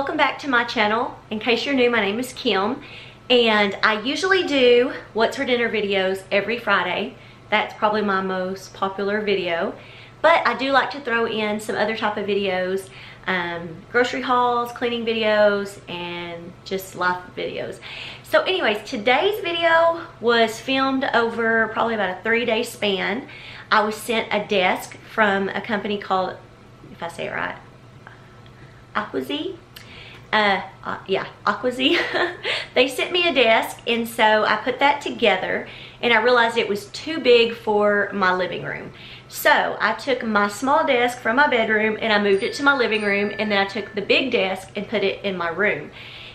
welcome back to my channel. In case you're new, my name is Kim and I usually do what's for dinner videos every Friday. That's probably my most popular video. But I do like to throw in some other type of videos, um, grocery hauls, cleaning videos, and just life videos. So anyways, today's video was filmed over probably about a three day span. I was sent a desk from a company called, if I say it right, Aquzee. Uh, uh, yeah, Aquzee. they sent me a desk and so I put that together and I realized it was too big for my living room. So I took my small desk from my bedroom and I moved it to my living room and then I took the big desk and put it in my room.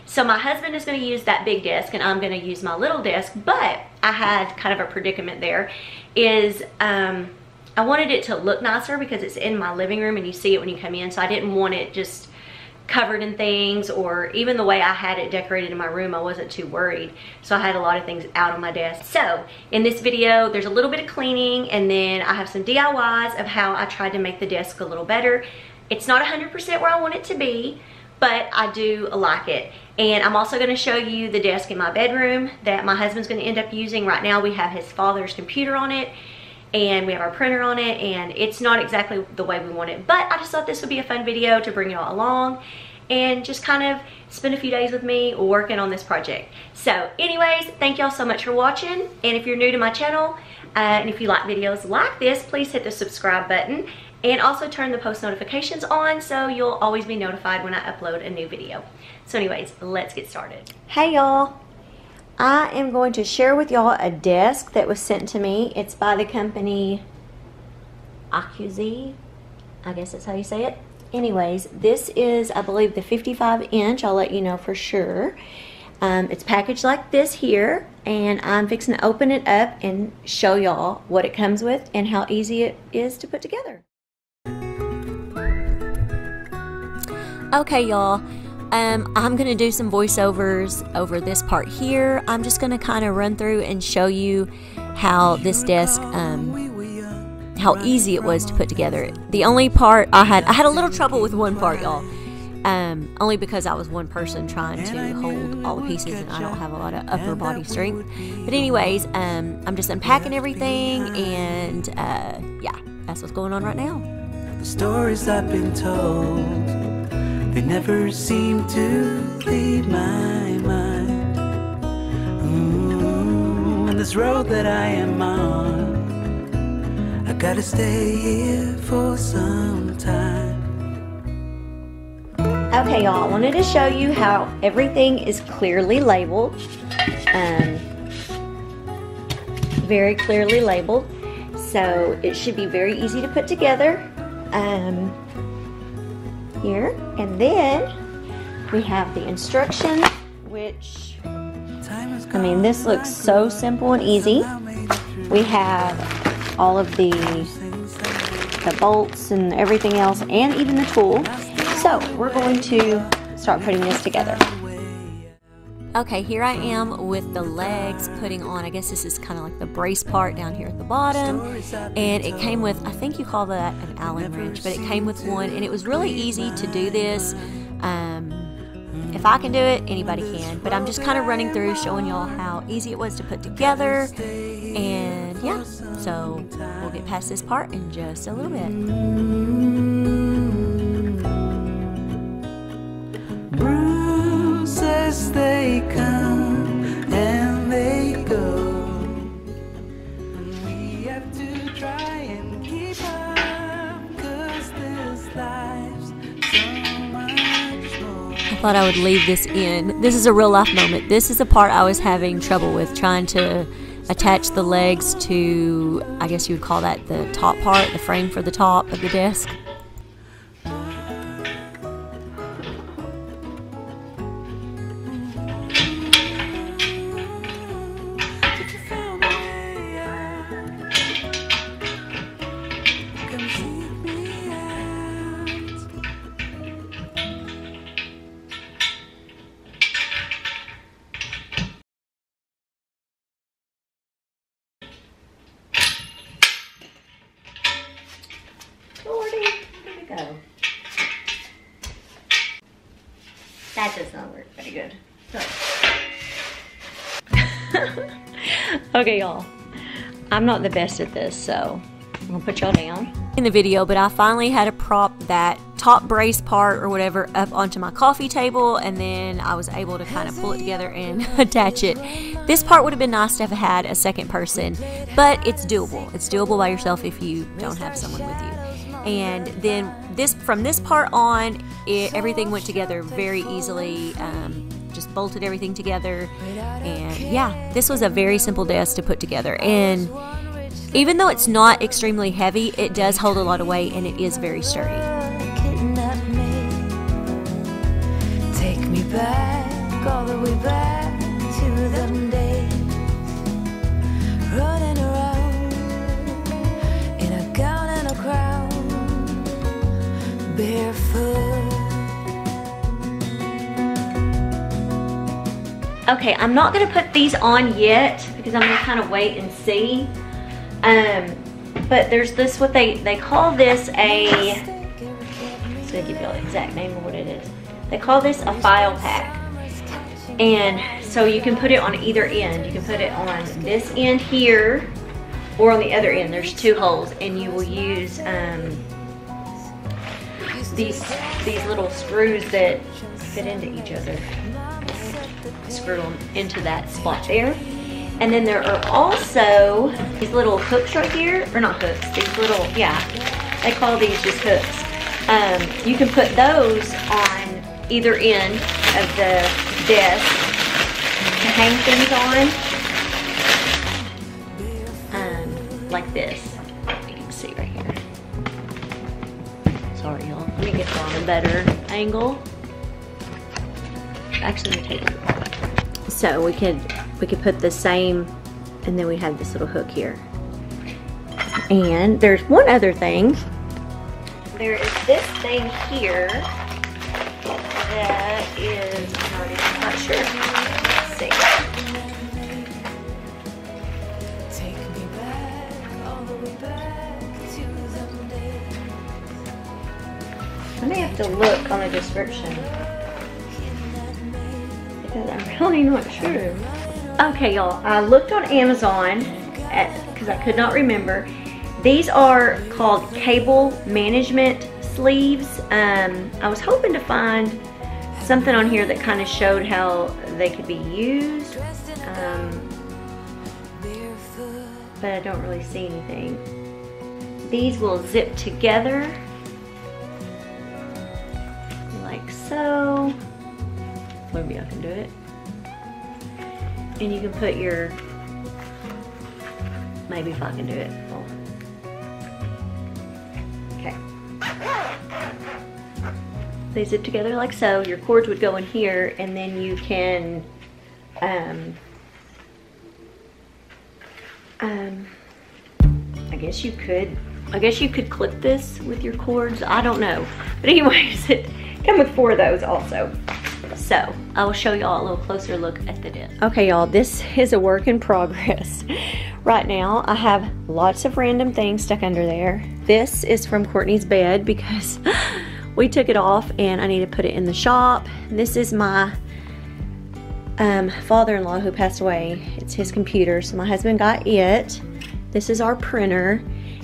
So my husband is going to use that big desk and I'm going to use my little desk, but I had kind of a predicament there is um, I wanted it to look nicer because it's in my living room and you see it when you come in. So I didn't want it just covered in things or even the way I had it decorated in my room I wasn't too worried. So I had a lot of things out on my desk. So in this video there's a little bit of cleaning and then I have some DIYs of how I tried to make the desk a little better. It's not 100% where I want it to be but I do like it. And I'm also going to show you the desk in my bedroom that my husband's going to end up using. Right now we have his father's computer on it and we have our printer on it and it's not exactly the way we want it. But I just thought this would be a fun video to bring you all along and just kind of spend a few days with me working on this project. So anyways thank y'all so much for watching and if you're new to my channel uh, and if you like videos like this please hit the subscribe button and also turn the post notifications on so you'll always be notified when I upload a new video. So anyways let's get started. Hey y'all I am going to share with y'all a desk that was sent to me. It's by the company Aquzee. I guess that's how you say it. Anyways, this is, I believe, the 55 inch. I'll let you know for sure. Um, it's packaged like this here, and I'm fixing to open it up and show y'all what it comes with and how easy it is to put together. Okay, y'all. Um, I'm going to do some voiceovers over this part here. I'm just going to kind of run through and show you how this desk, um, how easy it was to put together. The only part I had, I had a little trouble with one part, y'all. Um, only because I was one person trying to hold all the pieces and I don't have a lot of upper body strength. But anyways, um, I'm just unpacking everything and uh, yeah, that's what's going on right now. The stories I've been told they never seem to leave my mind. Ooh, and this road that I am on, I gotta stay here for some time. Okay, y'all, I wanted to show you how everything is clearly labeled. Um, very clearly labeled. So it should be very easy to put together. Um, here. And then we have the instructions, which, I mean, this looks so simple and easy. We have all of the, the bolts and everything else, and even the tool. So we're going to start putting this together. Okay, here I am with the legs putting on, I guess this is kind of like the brace part down here at the bottom. And it came with, I think you call that an Allen wrench, but it came with one. And it was really easy to do this. Um, if I can do it, anybody can. But I'm just kind of running through showing y'all how easy it was to put together. And yeah, so we'll get past this part in just a little bit. I thought I would leave this in. This is a real life moment. This is the part I was having trouble with trying to attach the legs to, I guess you would call that the top part, the frame for the top of the desk. Okay, y'all. I'm not the best at this, so I'm gonna put y'all down. In the video, but I finally had to prop that top brace part or whatever up onto my coffee table and then I was able to kind of pull it together and attach it. This part would have been nice to have had a second person, but it's doable. It's doable by yourself if you don't have someone with you. And then this from this part on, it, everything went together very easily. Um, just bolted everything together. And yeah, this was a very simple desk to put together. And even though it's not extremely heavy, it does hold a lot of weight and it is very sturdy. Take me back all the way back to them days running around in a gown and a crown barefoot Okay, I'm not gonna put these on yet because I'm gonna kind of wait and see. Um, but there's this, what they, they call this a, so I give you the exact name of what it is. They call this a file pack. And so you can put it on either end. You can put it on this end here or on the other end. There's two holes and you will use um, these, these little screws that fit into each other screw them into that spot there. And then there are also these little hooks right here, or not hooks, these little, yeah, they call these just hooks. Um, you can put those on either end of the desk to hang things on, um, like this. You can see right here. Sorry, y'all. Let me get on a better angle. Actually, let take it apart. So we could we could put the same and then we have this little hook here. And there's one other thing. There is this thing here that is I'm not sure. Let's see. Take me back all the way back to the other day. I may have to look on the description because I'm really not sure. Okay, y'all, I looked on Amazon because I could not remember. These are called cable management sleeves. Um, I was hoping to find something on here that kind of showed how they could be used. Um, but I don't really see anything. These will zip together like so. Maybe I can do it. And you can put your, maybe if I can do it. Okay. They zip together like so. Your cords would go in here and then you can, um, um, I guess you could, I guess you could clip this with your cords. I don't know. But anyways, it come with four of those also. So I will show y'all a little closer look at the disc. Okay y'all, this is a work in progress. right now I have lots of random things stuck under there. This is from Courtney's bed because we took it off and I need to put it in the shop. This is my um, father-in-law who passed away. It's his computer, so my husband got it. This is our printer.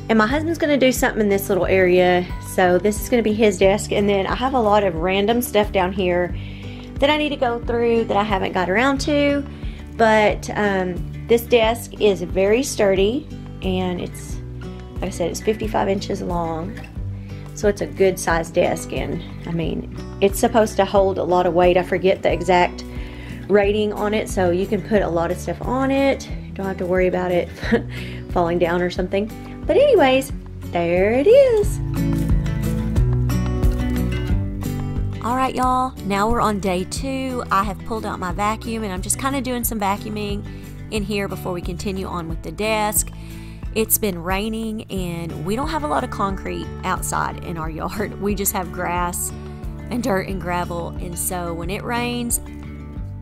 And my husband's gonna do something in this little area. So this is gonna be his desk. And then I have a lot of random stuff down here that I need to go through that I haven't got around to. But um, this desk is very sturdy and it's, like I said, it's 55 inches long. So it's a good sized desk and I mean, it's supposed to hold a lot of weight. I forget the exact rating on it. So you can put a lot of stuff on it. Don't have to worry about it falling down or something. But anyways, there it is. All right, y'all, now we're on day two. I have pulled out my vacuum and I'm just kind of doing some vacuuming in here before we continue on with the desk. It's been raining and we don't have a lot of concrete outside in our yard. We just have grass and dirt and gravel. And so when it rains,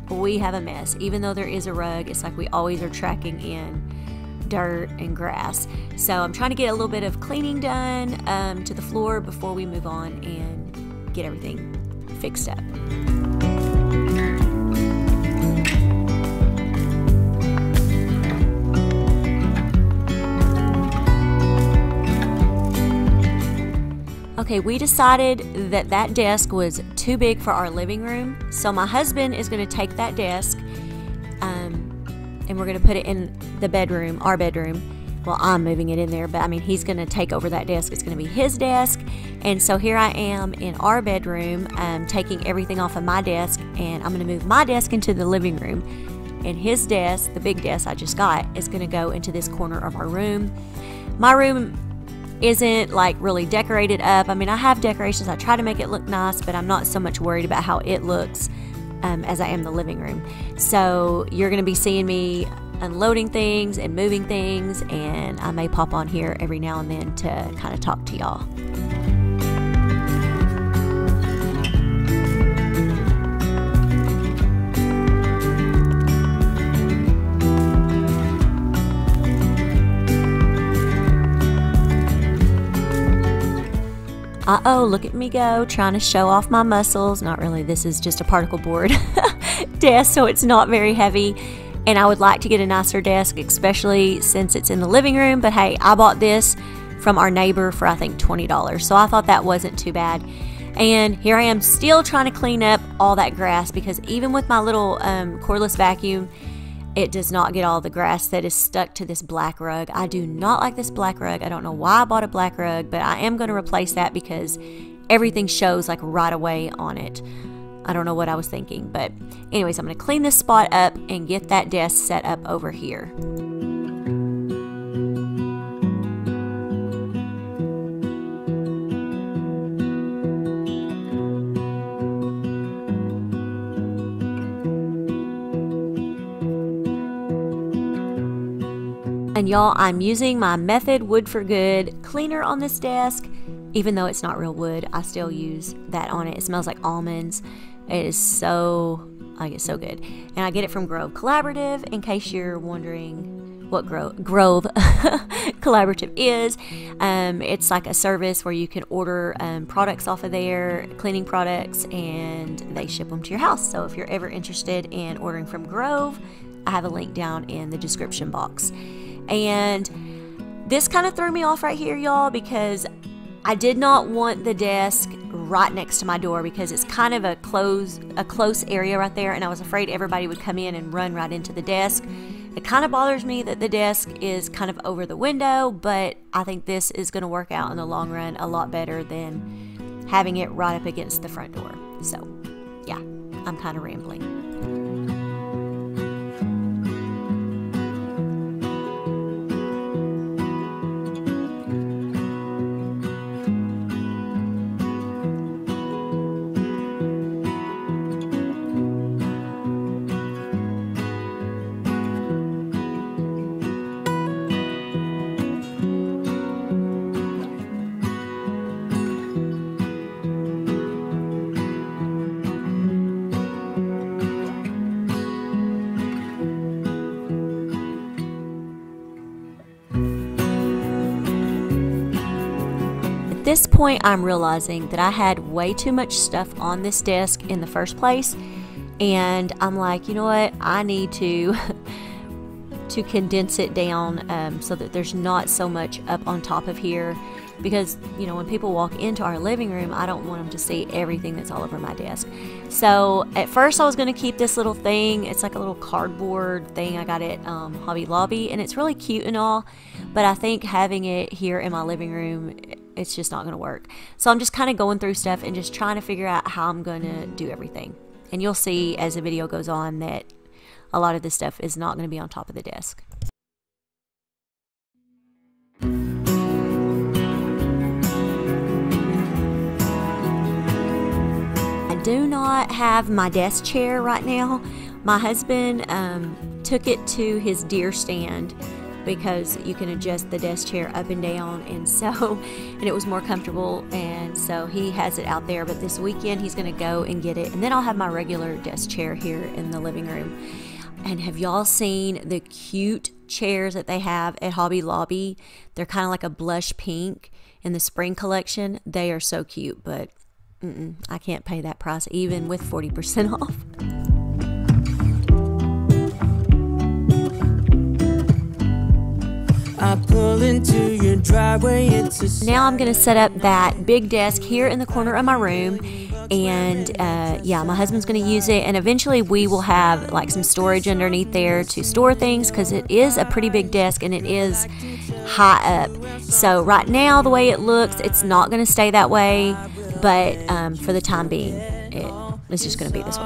we have a mess. Even though there is a rug, it's like we always are tracking in dirt and grass. So I'm trying to get a little bit of cleaning done um, to the floor before we move on and get everything fixed up. Okay, we decided that that desk was too big for our living room, so my husband is going to take that desk um, and we're going to put it in the bedroom, our bedroom. Well, I'm moving it in there, but I mean, he's going to take over that desk. It's going to be his desk, and so here I am in our bedroom, um, taking everything off of my desk, and I'm going to move my desk into the living room. And his desk, the big desk I just got, is going to go into this corner of our room. My room isn't like really decorated up. I mean, I have decorations. I try to make it look nice, but I'm not so much worried about how it looks um, as I am the living room. So you're going to be seeing me unloading things and moving things, and I may pop on here every now and then to kind of talk to y'all. Uh oh, look at me go, trying to show off my muscles. Not really, this is just a particle board desk, so it's not very heavy. And I would like to get a nicer desk, especially since it's in the living room. But hey, I bought this from our neighbor for I think $20. So I thought that wasn't too bad. And here I am still trying to clean up all that grass because even with my little um, cordless vacuum, it does not get all the grass that is stuck to this black rug. I do not like this black rug. I don't know why I bought a black rug, but I am going to replace that because everything shows like right away on it. I don't know what I was thinking, but anyways, I'm going to clean this spot up and get that desk set up over here. And y'all, I'm using my Method Wood for Good cleaner on this desk. Even though it's not real wood, I still use that on it. It smells like almonds. It is so, like it's so good. And I get it from Grove Collaborative in case you're wondering what Grove, Grove Collaborative is. Um, it's like a service where you can order um, products off of there, cleaning products, and they ship them to your house. So if you're ever interested in ordering from Grove, I have a link down in the description box. And this kind of threw me off right here, y'all, because I did not want the desk right next to my door because it's kind of a close a close area right there and I was afraid everybody would come in and run right into the desk. It kind of bothers me that the desk is kind of over the window, but I think this is going to work out in the long run a lot better than having it right up against the front door. So, yeah, I'm kind of rambling. This point, I'm realizing that I had way too much stuff on this desk in the first place. And I'm like, you know what? I need to to condense it down um, so that there's not so much up on top of here because you know when people walk into our living room i don't want them to see everything that's all over my desk so at first i was going to keep this little thing it's like a little cardboard thing i got at um, hobby lobby and it's really cute and all but i think having it here in my living room it's just not going to work. So I'm just kind of going through stuff and just trying to figure out how I'm going to do everything. And you'll see as the video goes on that a lot of this stuff is not going to be on top of the desk. I do not have my desk chair right now. My husband um, took it to his deer stand because you can adjust the desk chair up and down and so and it was more comfortable and so he has it out there. But this weekend he's going to go and get it and then I'll have my regular desk chair here in the living room. And have y'all seen the cute chairs that they have at Hobby Lobby? They're kind of like a blush pink in the spring collection. They are so cute but I can't pay that price even with 40% off now I'm going to set up that big desk here in the corner of my room. And uh, yeah, my husband's going to use it. And eventually we will have like some storage underneath there to store things because it is a pretty big desk and it is high up. So right now, the way it looks, it's not going to stay that way. But um, for the time being, it, it's just going to be this way.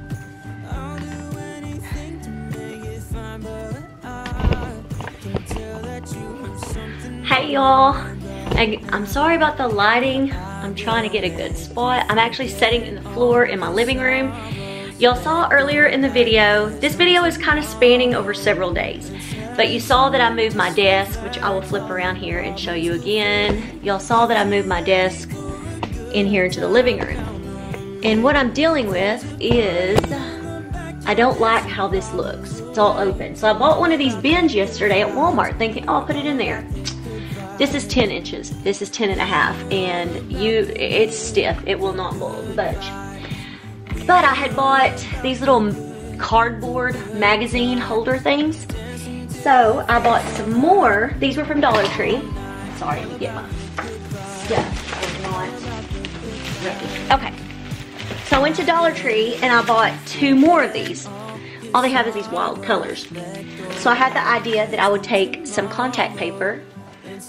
Hey y'all, I'm sorry about the lighting. I'm trying to get a good spot. I'm actually sitting in the floor in my living room. Y'all saw earlier in the video, this video is kind of spanning over several days, but you saw that I moved my desk, which I will flip around here and show you again. Y'all saw that I moved my desk in here into the living room. And what I'm dealing with is, I don't like how this looks. It's all open. So I bought one of these bins yesterday at Walmart thinking, oh, I'll put it in there. This is 10 inches. This is 10 and a half. And you, it's stiff. It will not budge. But I had bought these little cardboard magazine holder things. So I bought some more. These were from Dollar Tree. Sorry, let me get my stuff. Okay. So I went to Dollar Tree and I bought two more of these. All they have is these wild colors. So I had the idea that I would take some contact paper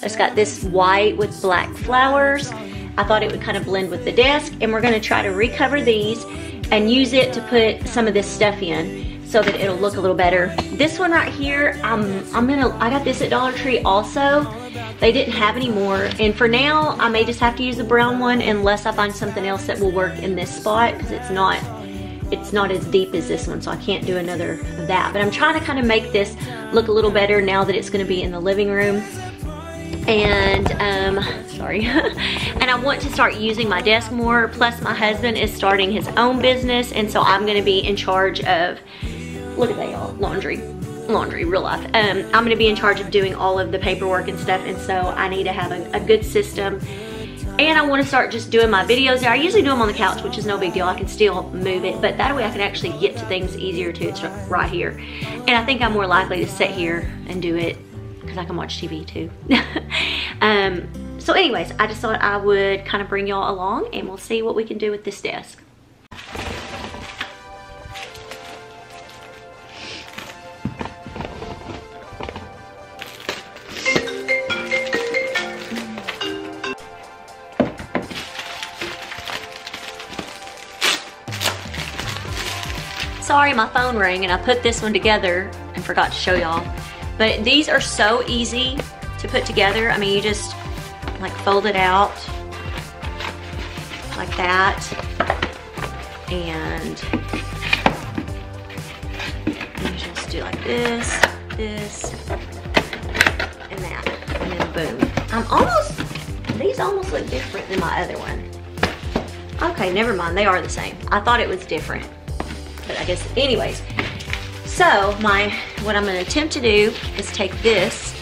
it's got this white with black flowers. I thought it would kind of blend with the desk and we're gonna try to recover these and use it to put some of this stuff in so that it'll look a little better. This one right here, I'm, I'm gonna, I got this at Dollar Tree also. They didn't have any more. And for now, I may just have to use the brown one unless I find something else that will work in this spot because it's not, it's not as deep as this one, so I can't do another of that. But I'm trying to kind of make this look a little better now that it's gonna be in the living room and um, sorry and I want to start using my desk more plus my husband is starting his own business and so I'm gonna be in charge of look at that y'all laundry laundry real life um, I'm gonna be in charge of doing all of the paperwork and stuff and so I need to have a, a good system and I want to start just doing my videos there. I usually do them on the couch, which is no big deal. I can still move it, but that way I can actually get to things easier too. It's right here. And I think I'm more likely to sit here and do it because I can watch TV too. um, so anyways, I just thought I would kind of bring y'all along and we'll see what we can do with this desk. My phone rang and I put this one together and forgot to show y'all. But these are so easy to put together. I mean, you just like fold it out like that. And you just do like this, this, and that. And then boom. I'm almost, these almost look different than my other one. Okay, never mind. They are the same. I thought it was different. But I guess, anyways, so my, what I'm gonna attempt to do is take this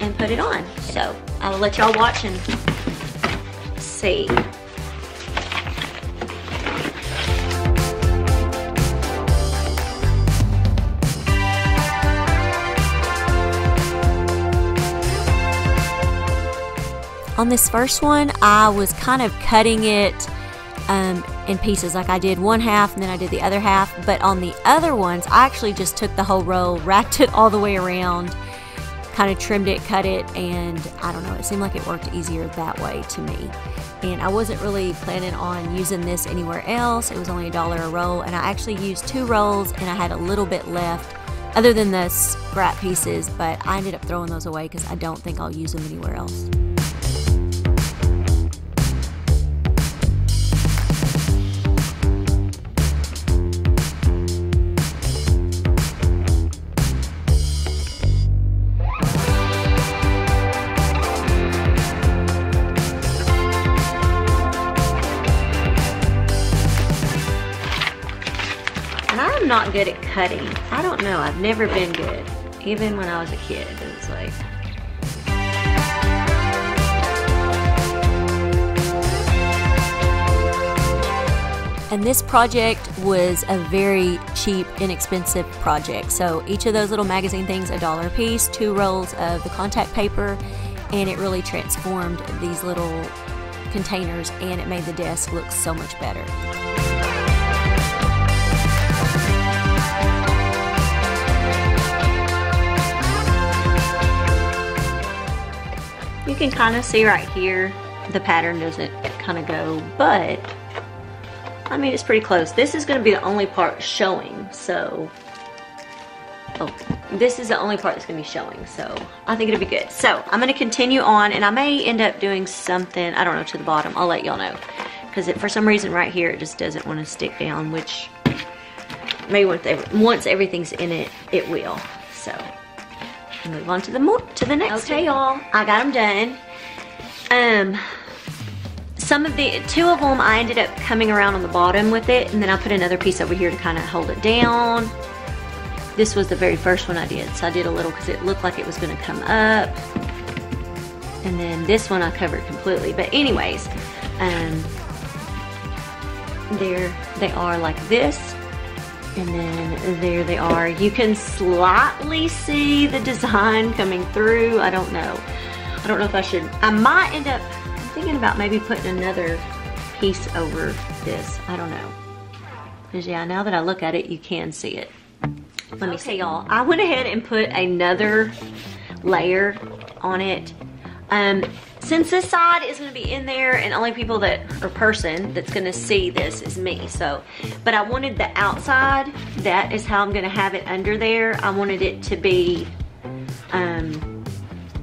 and put it on. So I'll let y'all watch and see. On this first one, I was kind of cutting it um, in pieces. Like I did one half and then I did the other half. But on the other ones I actually just took the whole roll wrapped it all the way around kind of trimmed it cut it and I don't know it seemed like it worked easier that way to me. And I wasn't really planning on using this anywhere else. It was only a dollar a roll and I actually used two rolls and I had a little bit left other than the scrap pieces but I ended up throwing those away because I don't think I'll use them anywhere else. Good at cutting. I don't know, I've never been good. Even when I was a kid, it was like, And this project was a very cheap, inexpensive project. So each of those little magazine things, a dollar a piece, two rolls of the contact paper, and it really transformed these little containers and it made the desk look so much better. You can kind of see right here, the pattern doesn't kind of go, but I mean, it's pretty close. This is gonna be the only part showing, so, oh, this is the only part that's gonna be showing, so I think it'll be good. So I'm gonna continue on, and I may end up doing something, I don't know, to the bottom. I'll let y'all know. Because it for some reason right here, it just doesn't wanna stick down, which maybe once everything's in it, it will. So move on to the more to the next. Okay, y'all, I got them done. Um, some of the, two of them I ended up coming around on the bottom with it and then I put another piece over here to kind of hold it down. This was the very first one I did, so I did a little because it looked like it was gonna come up. And then this one I covered completely. But anyways, um, there they are like this. And then there they are. You can slightly see the design coming through. I don't know. I don't know if I should, I might end up thinking about maybe putting another piece over this. I don't know. Because yeah, now that I look at it, you can see it. Let me see y'all. I went ahead and put another layer on it. Um, since this side is gonna be in there and only people that, or person that's gonna see this is me, so. But I wanted the outside, that is how I'm gonna have it under there. I wanted it to be um,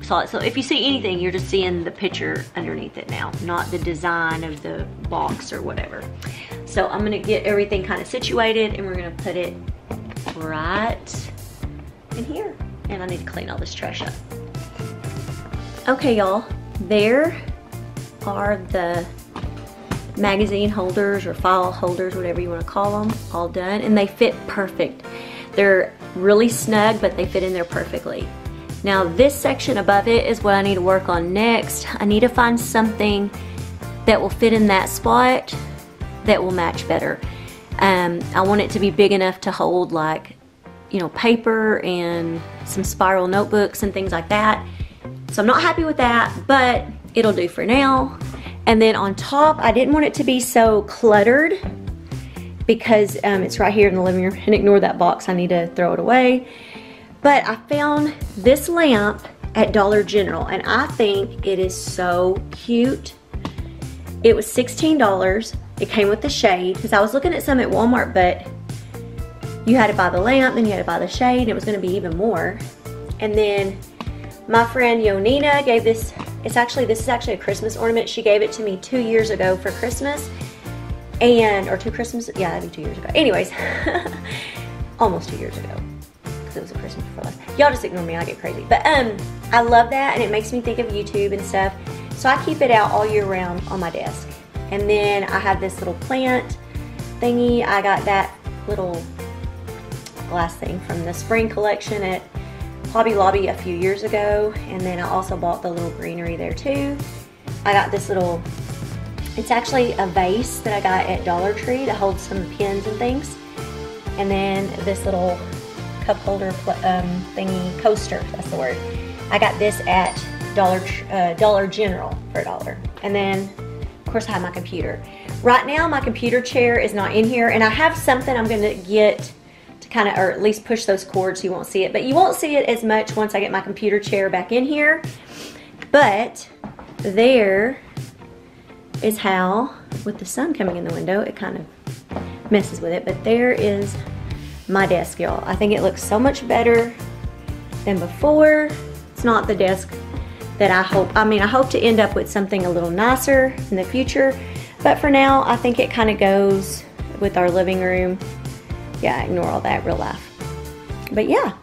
solid. So if you see anything, you're just seeing the picture underneath it now, not the design of the box or whatever. So I'm gonna get everything kind of situated and we're gonna put it right in here. And I need to clean all this trash up. Okay, y'all, there are the magazine holders or file holders, whatever you wanna call them, all done. And they fit perfect. They're really snug, but they fit in there perfectly. Now this section above it is what I need to work on next. I need to find something that will fit in that spot that will match better. Um, I want it to be big enough to hold like, you know, paper and some spiral notebooks and things like that. So I'm not happy with that, but it'll do for now. And then on top, I didn't want it to be so cluttered because um, it's right here in the living room. And ignore that box, I need to throw it away. But I found this lamp at Dollar General and I think it is so cute. It was $16. It came with the shade because I was looking at some at Walmart, but you had to buy the lamp, then you had to buy the shade, and it was gonna be even more. And then my friend Yonina gave this, it's actually, this is actually a Christmas ornament. She gave it to me two years ago for Christmas. And, or two Christmas, yeah, that'd be two years ago. Anyways, almost two years ago because it was a Christmas before last. Y'all just ignore me, I get crazy. But um, I love that and it makes me think of YouTube and stuff. So I keep it out all year round on my desk. And then I have this little plant thingy. I got that little glass thing from the spring collection at Hobby Lobby a few years ago. And then I also bought the little greenery there too. I got this little, it's actually a vase that I got at Dollar Tree to hold some pins and things. And then this little cup holder um, thingy coaster. That's the word. I got this at Dollar uh, Dollar General for a dollar. And then, of course, I have my computer. Right now, my computer chair is not in here, and I have something I'm going to get kind of, or at least push those cords you won't see it. But you won't see it as much once I get my computer chair back in here. But there is how, with the sun coming in the window, it kind of messes with it. But there is my desk, y'all. I think it looks so much better than before. It's not the desk that I hope, I mean, I hope to end up with something a little nicer in the future, but for now, I think it kind of goes with our living room. Yeah, ignore all that real life. But yeah,